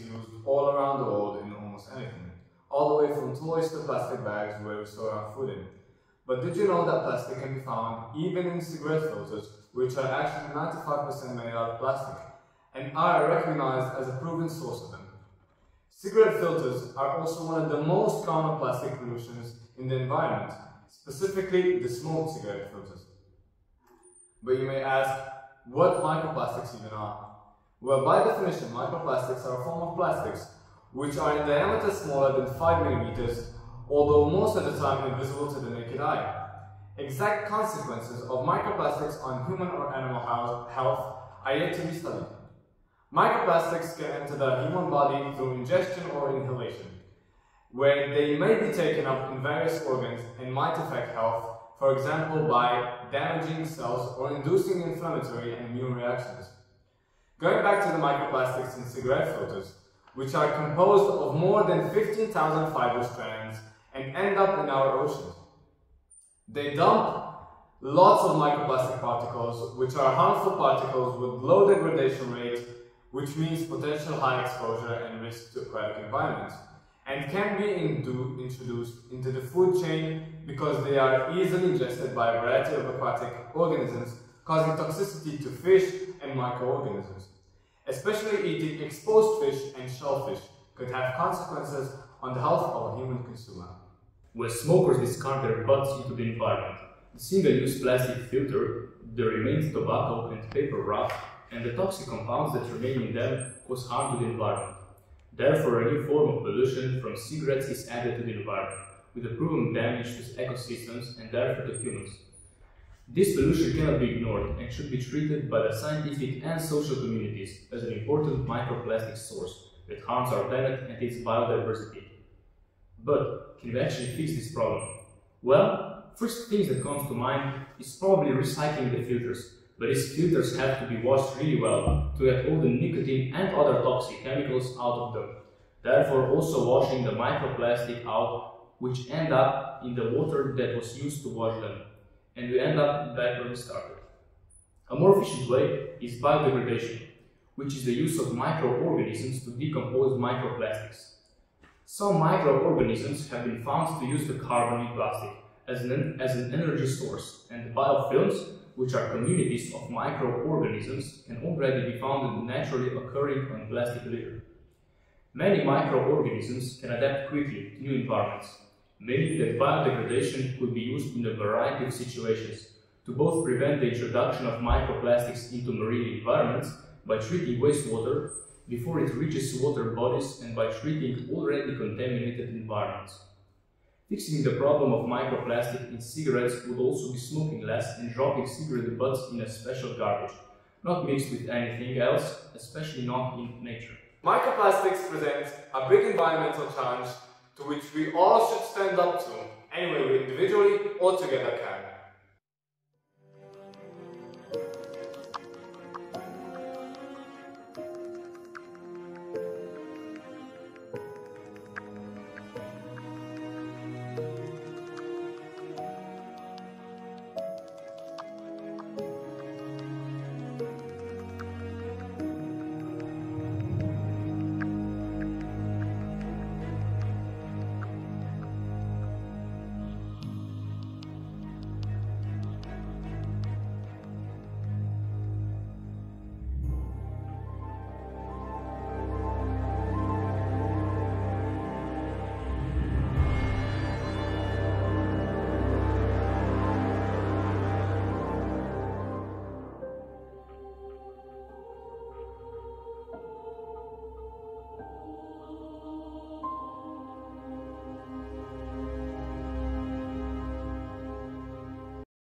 used all around the world in almost anything, all the way from toys to plastic bags where we store our food in. But did you know that plastic can be found even in cigarette filters, which are actually 95% made out of plastic, and are recognized as a proven source of them? Cigarette filters are also one of the most common plastic pollutions in the environment, specifically the smoked cigarette filters. But you may ask, what microplastics even are? Well, by definition, microplastics are a form of plastics which are in diameter smaller than 5 millimeters, although most of the time invisible to the naked eye. Exact consequences of microplastics on human or animal health are yet to be studied. Microplastics can enter the human body through ingestion or inhalation, where they may be taken up in various organs and might affect health for example by damaging cells or inducing inflammatory and immune reactions. Going back to the microplastics in cigarette filters, which are composed of more than 15,000 fiber strands and end up in our oceans. They dump lots of microplastic particles, which are harmful particles with low degradation rate, which means potential high exposure and risk to aquatic environments and can be introduced into the food chain because they are easily ingested by a variety of aquatic organisms, causing toxicity to fish and microorganisms. Especially eating exposed fish and shellfish could have consequences on the health of a human consumer. When smokers discard their butts into the environment, the single-use plastic filter, the remains tobacco and paper wrap, and the toxic compounds that remain in them cause harm to the environment. Therefore, a new form of pollution from cigarettes is added to the environment, with a proven damage to ecosystems and therefore to humans. This pollution cannot be ignored and should be treated by the scientific and social communities as an important microplastic source that harms our planet and its biodiversity. But can we actually fix this problem? Well, first thing that comes to mind is probably recycling the filters but these filters have to be washed really well to get all the nicotine and other toxic chemicals out of them. Therefore, also washing the microplastic out, which end up in the water that was used to wash them, and we end up back where we started. A more efficient way is biodegradation, which is the use of microorganisms to decompose microplastics. Some microorganisms have been found to use the carbon in plastic as an, as an energy source, and biofilms which are communities of microorganisms, can already be found in naturally occurring on plastic litter. Many microorganisms can adapt quickly to new environments, meaning that biodegradation could be used in a variety of situations to both prevent the introduction of microplastics into marine environments by treating wastewater before it reaches water bodies and by treating already contaminated environments. Fixing the problem of microplastic in cigarettes would also be smoking less and dropping cigarette butts in a special garbage, not mixed with anything else, especially not in nature. Microplastics present a big environmental challenge to which we all should stand up to, anyway individually or together can.